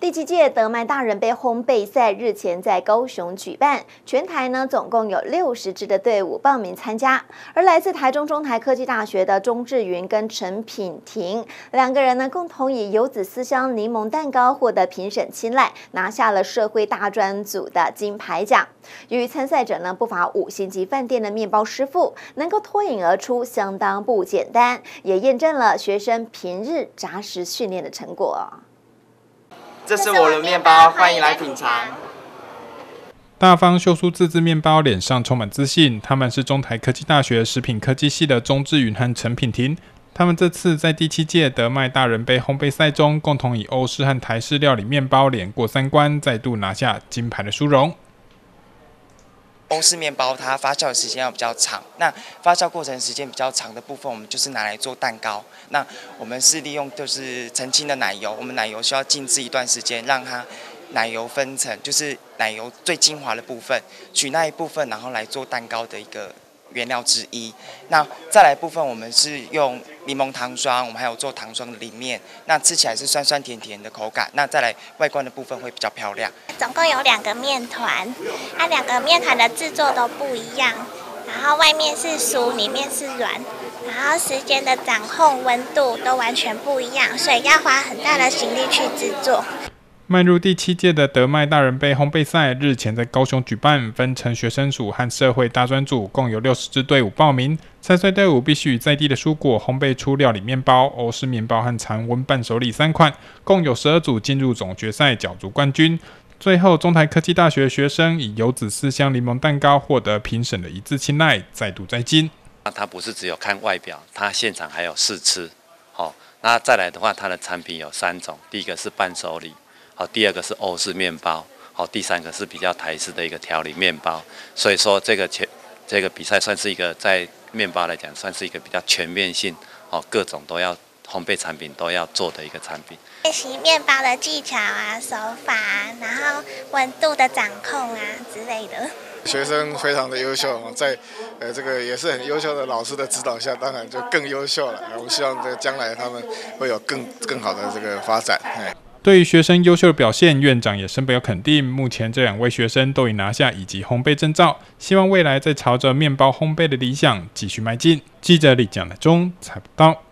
第七届德麦大人杯烘焙赛日前在高雄举办，全台呢总共有六十支的队伍报名参加，而来自台中中台科技大学的钟志云跟陈品婷两个人呢，共同以游子思乡柠檬蛋糕获得评审青睐，拿下了社会大专组的金牌奖。由于参赛者呢不乏五星级饭店的面包师傅，能够脱颖而出，相当不简单，也验证了学生平日扎实训练的成果。这是我的面包，欢迎来品尝。大方秀出自制面包，脸上充满自信。他们是中台科技大学食品科技系的钟志云和陈品婷。他们这次在第七届德麦大人杯烘焙赛中，共同以欧式和台式料理面包连过三关，再度拿下金牌的殊荣。欧式面包它发酵的时间要比较长，那发酵过程时间比较长的部分，我们就是拿来做蛋糕。那我们是利用就是澄清的奶油，我们奶油需要静置一段时间，让它奶油分层，就是奶油最精华的部分，取那一部分，然后来做蛋糕的一个。原料之一，那再来部分我们是用柠檬糖霜，我们还有做糖霜的里面，那吃起来是酸酸甜甜的口感。那再来外观的部分会比较漂亮。总共有两个面团，它两个面团的制作都不一样，然后外面是酥，里面是软，然后时间的掌控温度都完全不一样，所以要花很大的心力去制作。迈入第七届的德麦大人杯烘焙赛日前在高雄举办，分成学生组和社会大专组，共有六十支队伍报名。参赛队伍必须在地的蔬果烘焙出料理面包、欧式面包和常温伴手礼三款，共有十二组进入总决赛角逐冠军。最后，中台科技大学学生以游子思乡柠檬蛋糕获得评审的一致青睐，再度摘金。那它不是只有看外表，它现场还有试吃。好，那再来的话，它的产品有三种，第一个是伴手礼。好，第二个是欧式面包，好，第三个是比较台式的一个调理面包。所以说，这个全这个比赛算是一个在面包来讲，算是一个比较全面性，哦，各种都要烘焙产品都要做的一个产品。练习面包的技巧啊、手法啊，然后温度的掌控啊之类的。学生非常的优秀，在呃这个也是很优秀的老师的指导下，当然就更优秀了。我们希望这将来他们会有更更好的这个发展。对于学生优秀的表现，院长也深表肯定。目前这两位学生都已拿下以及烘焙证照，希望未来再朝着面包烘焙的理想继续迈进。记者李蒋的中采不到。